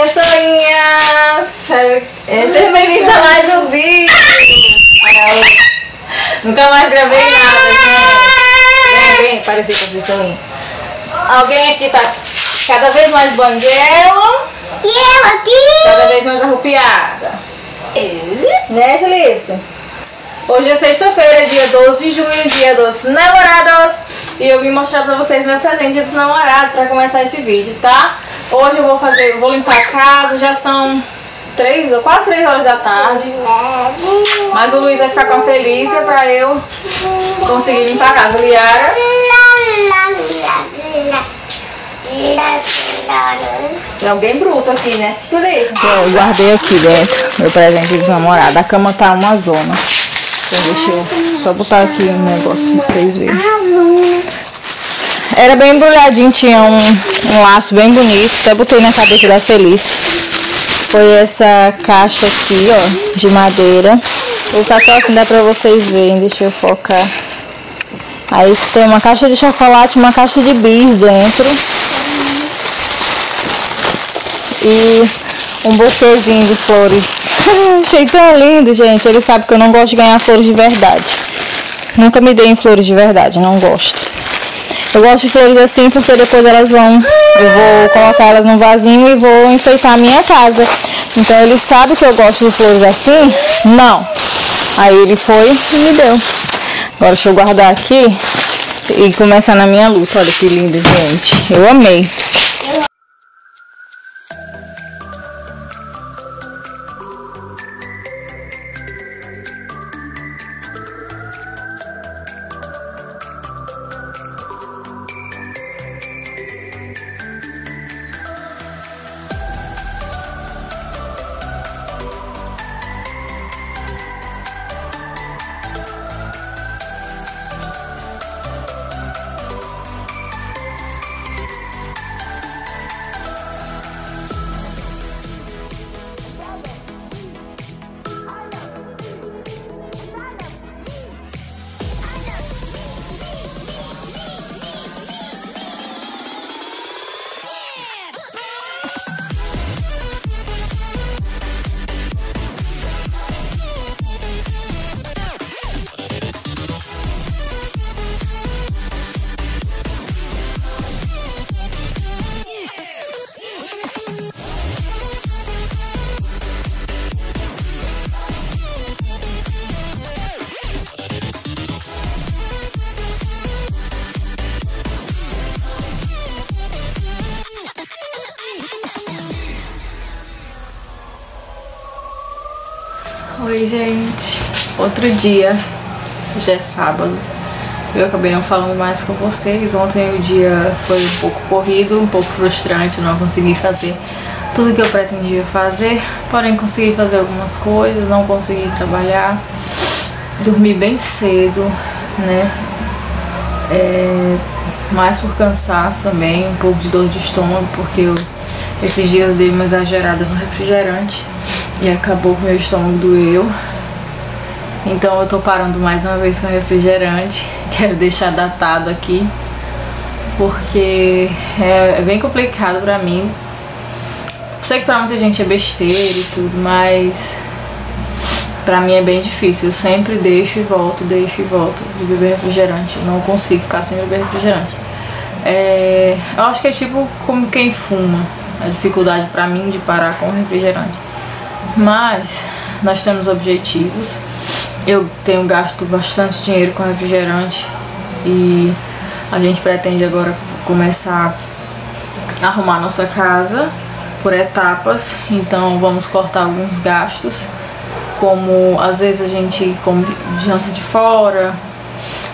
pessoinhas! Sejam bem-vindos a mais um vídeo! Nunca mais gravei nada, gente! Vem, vem, parecia com a pessoinha. Alguém aqui tá cada vez mais banguelo, E eu aqui? cada vez mais arrupiada. Né, Felipe? Hoje é sexta-feira, dia 12 de junho, dia dos namorados. E eu vim mostrar pra vocês meu presente dos namorados pra começar esse vídeo, tá? Hoje eu vou fazer, vou limpar a casa, já são três, ou quase 3 horas da tarde. Mas o Luiz vai ficar com a Felícia pra eu conseguir limpar a casa. Liara, tem alguém bruto aqui, né? Eu guardei aqui dentro meu presente dos namorados. A cama tá uma zona. Então deixa eu só botar aqui um negócio pra vocês verem. Era bem embrulhadinho, tinha um, um laço bem bonito. Até botei na cabeça da Feliz. Foi essa caixa aqui, ó, de madeira. Vou botar só assim, dá pra vocês verem. Deixa eu focar. Aí tem uma caixa de chocolate, uma caixa de bis dentro. E um buquêzinho de flores. Achei tão lindo, gente. Ele sabe que eu não gosto de ganhar flores de verdade. Nunca me deem flores de verdade, não gosto. Eu gosto de flores assim porque depois elas vão. Eu vou colocar elas num vasinho e vou enfeitar a minha casa. Então ele sabe que eu gosto de flores assim? Não. Aí ele foi e me deu. Agora deixa eu guardar aqui e começar na minha luta. Olha que lindo, gente. Eu amei. Outro dia. Já é sábado. Eu acabei não falando mais com vocês. Ontem o dia foi um pouco corrido, um pouco frustrante. Não consegui fazer tudo que eu pretendia fazer. Porém, consegui fazer algumas coisas. Não consegui trabalhar. Dormi bem cedo, né? É, mais por cansaço também, um pouco de dor de estômago, porque eu esses dias dei uma exagerada no refrigerante e acabou que meu estômago doeu. Então eu tô parando mais uma vez com refrigerante. Quero deixar datado aqui, porque é, é bem complicado pra mim. Sei que pra muita gente é besteira e tudo, mas pra mim é bem difícil. Eu sempre deixo e volto, deixo e volto de beber refrigerante. Eu não consigo ficar sem beber refrigerante. É, eu acho que é tipo como quem fuma. A dificuldade pra mim de parar com refrigerante. Mas nós temos objetivos. Eu tenho gasto bastante dinheiro com refrigerante e a gente pretende agora começar a arrumar nossa casa por etapas. Então vamos cortar alguns gastos, como às vezes a gente come janta de fora,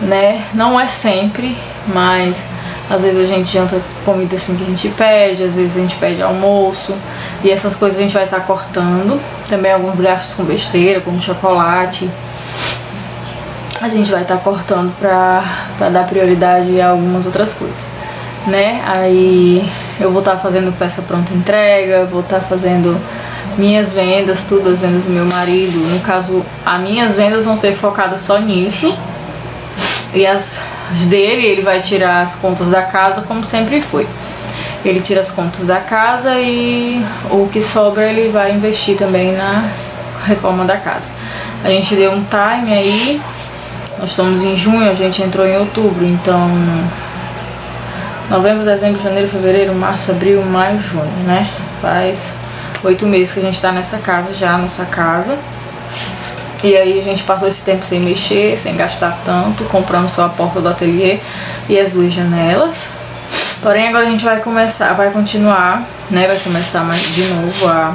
né? Não é sempre, mas às vezes a gente janta comida assim que a gente pede, às vezes a gente pede almoço. E essas coisas a gente vai estar tá cortando. Também alguns gastos com besteira, como chocolate. A gente vai estar tá cortando pra, pra dar prioridade a algumas outras coisas. Né? Aí eu vou estar tá fazendo peça pronta entrega, vou estar tá fazendo minhas vendas, tudo as vendas do meu marido. No caso, as minhas vendas vão ser focadas só nisso. E as dele, ele vai tirar as contas da casa como sempre foi. ele tira as contas da casa e o que sobra ele vai investir também na reforma da casa. A gente deu um time aí, nós estamos em junho, a gente entrou em outubro, então novembro, dezembro, janeiro, fevereiro, março, abril, maio, junho, né? Faz oito meses que a gente tá nessa casa já, nossa casa. E aí a gente passou esse tempo sem mexer, sem gastar tanto, compramos só a porta do ateliê e as duas janelas. Porém agora a gente vai começar, vai continuar, né? Vai começar mais de novo a,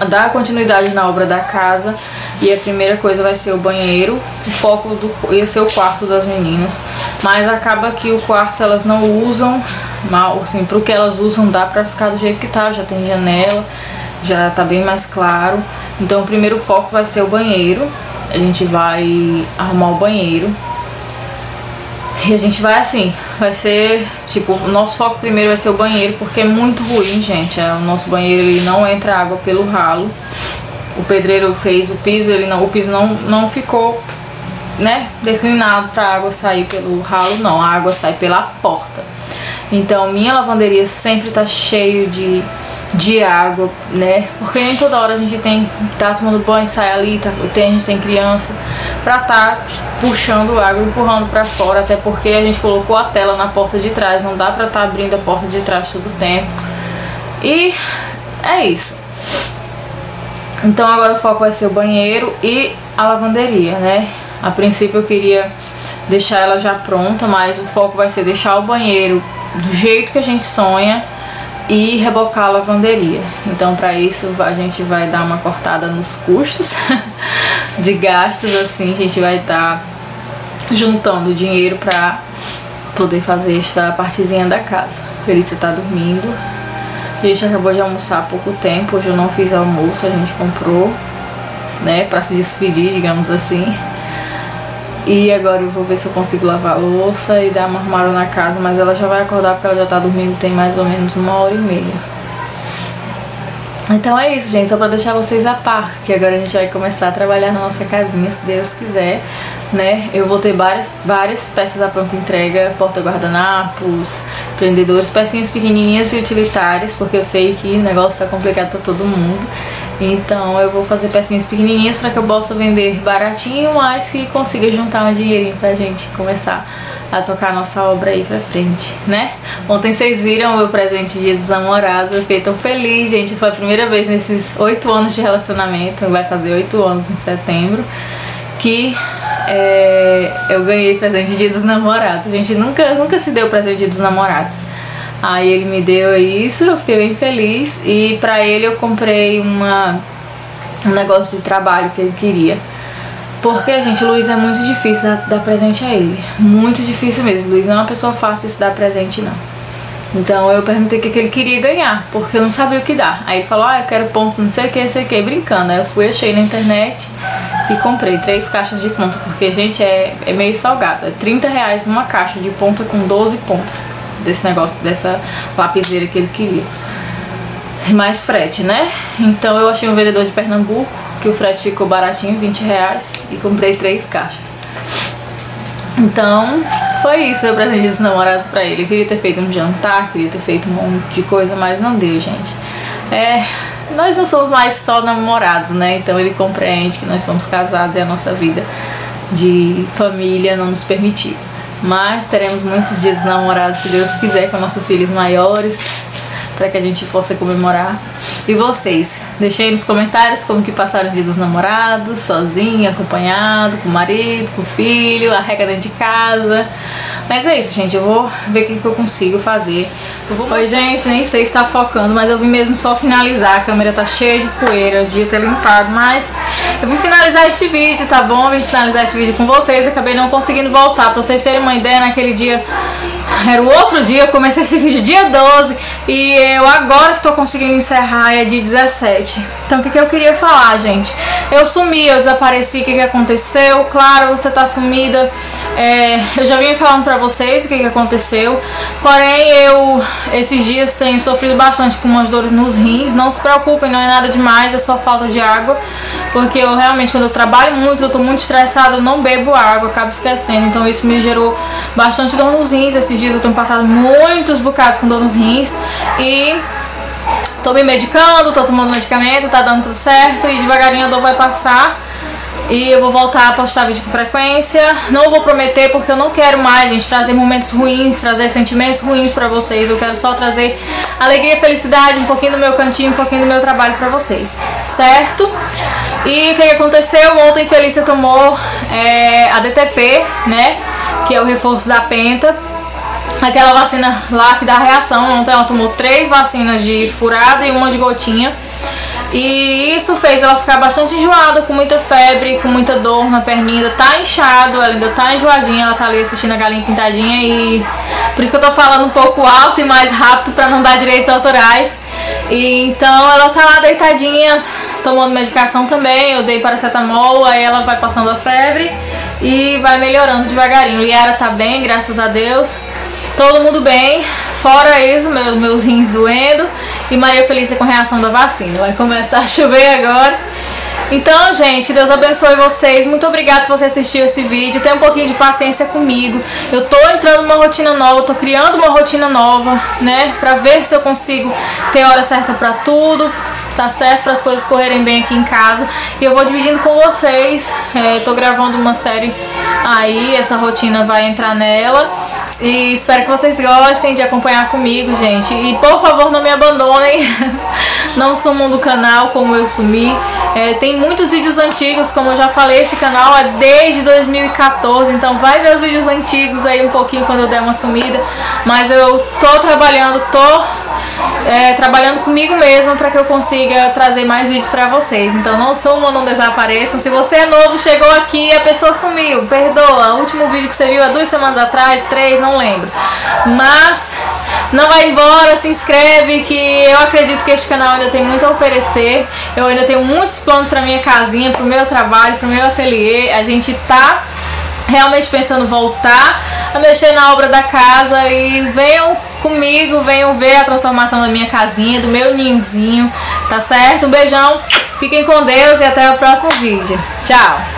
a dar continuidade na obra da casa. E a primeira coisa vai ser o banheiro, o foco do, ia ser o quarto das meninas. Mas acaba que o quarto elas não usam mal, assim, pro que elas usam dá pra ficar do jeito que tá, já tem janela, já tá bem mais claro. Então o primeiro foco vai ser o banheiro. A gente vai arrumar o banheiro. E a gente vai assim, vai ser, tipo, o nosso foco primeiro vai ser o banheiro, porque é muito ruim, gente. É, o nosso banheiro ele não entra água pelo ralo. O pedreiro fez o piso, ele não, o piso não, não ficou, né, declinado para a água sair pelo ralo, não. A água sai pela porta. Então, minha lavanderia sempre tá cheio de de água, né? Porque nem toda hora a gente tem tá tomando banho, sai ali, tá, tem, a gente tem criança pra tá puxando água, empurrando pra fora, até porque a gente colocou a tela na porta de trás, não dá pra tá abrindo a porta de trás todo o tempo. E é isso. Então agora o foco vai ser o banheiro e a lavanderia, né? A princípio eu queria deixar ela já pronta, mas o foco vai ser deixar o banheiro do jeito que a gente sonha e rebocar a lavanderia. Então, para isso, a gente vai dar uma cortada nos custos de gastos, assim, a gente vai estar tá juntando dinheiro para poder fazer esta partezinha da casa. Felícia tá dormindo. A gente acabou de almoçar há pouco tempo, hoje eu não fiz almoço, a gente comprou, né, para se despedir, digamos assim. E agora eu vou ver se eu consigo lavar a louça e dar uma arrumada na casa, mas ela já vai acordar porque ela já tá dormindo tem mais ou menos uma hora e meia. Então é isso, gente, só pra deixar vocês a par, que agora a gente vai começar a trabalhar na nossa casinha, se Deus quiser, né? Eu vou ter várias, várias peças à pronta entrega, porta-guardanapos, prendedores, pecinhas pequenininhas e utilitárias, porque eu sei que o negócio tá complicado pra todo mundo. Então eu vou fazer pecinhas pequenininhas para que eu possa vender baratinho, mas que consiga juntar um dinheirinho pra gente começar a tocar a nossa obra aí pra frente, né? Ontem vocês viram o meu presente dia dos namorados, eu fiquei tão feliz, gente. Foi a primeira vez nesses oito anos de relacionamento, vai fazer oito anos em setembro, que é, eu ganhei presente de dia dos namorados. A gente nunca, nunca se deu presente de dia dos namorados. Aí ele me deu isso, eu fiquei bem feliz. E pra ele eu comprei uma, um negócio de trabalho que ele queria. Porque, gente, o Luiz é muito difícil dar, dar presente a ele. Muito difícil mesmo. Luiz não é uma pessoa fácil de se dar presente, não. Então eu perguntei o que, que ele queria ganhar, porque eu não sabia o que dar. Aí ele falou, ah, eu quero ponto não sei o que, não sei o que, brincando. Aí eu fui, achei na internet e comprei três caixas de ponta, porque, gente, é, é meio salgado. É 30 reais uma caixa de ponta com 12 pontos desse negócio, dessa lapiseira que ele queria. Mais frete, né? Então eu achei um vendedor de Pernambuco, que o frete ficou baratinho, 20 reais, e comprei três caixas. Então, foi isso, eu presente dos namorados pra ele. Eu queria ter feito um jantar, queria ter feito um monte de coisa, mas não deu, gente. É, nós não somos mais só namorados, né? Então ele compreende que nós somos casados e a nossa vida de família não nos permitiu. Mas teremos muitos dias dos namorados, se Deus quiser, com nossos filhos maiores, para que a gente possa comemorar. E vocês, deixem aí nos comentários como que passaram o dia dos namorados, sozinho, acompanhado, com o marido, com o filho, a regra dentro de casa. Mas é isso, gente. Eu vou ver o que, que eu consigo fazer. Eu vou... Oi, gente. Nem sei se tá focando, mas eu vim mesmo só finalizar. A câmera tá cheia de poeira. Eu devia ter limpado, mas eu vim finalizar este vídeo, tá bom? Eu vim finalizar este vídeo com vocês. Acabei não conseguindo voltar. Pra vocês terem uma ideia, naquele dia era o outro dia, eu comecei esse vídeo dia 12 e eu agora que tô conseguindo encerrar é dia 17. Então o que, que eu queria falar, gente? Eu sumi, eu desapareci, o que, que aconteceu? Claro, você tá sumida. É, eu já vim falando pra vocês o que, que aconteceu. Porém, eu esses dias tenho sofrido bastante com umas dores nos rins. Não se preocupem, não é nada demais, é só falta de água. Porque eu realmente, quando eu trabalho muito, eu tô muito estressada, eu não bebo água, acabo esquecendo. Então isso me gerou bastante dor nos rins. Esses dias eu tenho passado muitos bocados com dor nos rins e tô me medicando, tô tomando medicamento, tá dando tudo certo e devagarinho a dor vai passar. E eu vou voltar a postar vídeo com frequência. Não vou prometer porque eu não quero mais, gente, trazer momentos ruins, trazer sentimentos ruins pra vocês. Eu quero só trazer alegria, felicidade, um pouquinho do meu cantinho, um pouquinho do meu trabalho pra vocês, certo? E o que aconteceu? Ontem Felícia tomou é, a DTP, né? Que é o reforço da penta. Aquela vacina lá que dá reação. Ontem ela tomou três vacinas de furada e uma de gotinha. E isso fez ela ficar bastante enjoada, com muita febre, com muita dor na perninha, ainda tá inchado, ela ainda tá enjoadinha, ela tá ali assistindo a galinha pintadinha e por isso que eu tô falando um pouco alto e mais rápido para não dar direitos autorais. E então ela tá lá deitadinha, tomando medicação também, eu dei paracetamol, aí ela vai passando a febre e vai melhorando devagarinho. Liara tá bem, graças a Deus. Todo mundo bem, fora isso, meus, meus rins doendo e Maria Felícia com reação da vacina. Vai começar a chover agora. Então, gente, Deus abençoe vocês. Muito obrigada se você assistiu esse vídeo. Tenha um pouquinho de paciência comigo. Eu tô entrando numa rotina nova, tô criando uma rotina nova, né? Pra ver se eu consigo ter hora certa pra tudo, tá certo? Para as coisas correrem bem aqui em casa. E eu vou dividindo com vocês. É, tô gravando uma série aí, essa rotina vai entrar nela. E espero que vocês gostem de acompanhar comigo, gente. E por favor, não me abandonem. não sumam do canal como eu sumi. É, tem muitos vídeos antigos, como eu já falei, esse canal é desde 2014. Então vai ver os vídeos antigos aí um pouquinho quando eu der uma sumida. Mas eu tô trabalhando, tô é, trabalhando comigo mesmo para que eu consiga trazer mais vídeos para vocês. Então não sumam, não desapareçam. Se você é novo, chegou aqui a pessoa sumiu, perdoa. O último vídeo que você viu há duas semanas atrás, três, não lembro. Mas não vai embora, se inscreve que eu acredito que este canal ainda tem muito a oferecer. Eu ainda tenho muitos planos para minha casinha, para o meu trabalho, para o meu ateliê. A gente tá realmente pensando voltar a mexer na obra da casa e venham comigo, venham ver a transformação da minha casinha, do meu ninhozinho, tá certo? Um beijão, fiquem com Deus e até o próximo vídeo. Tchau!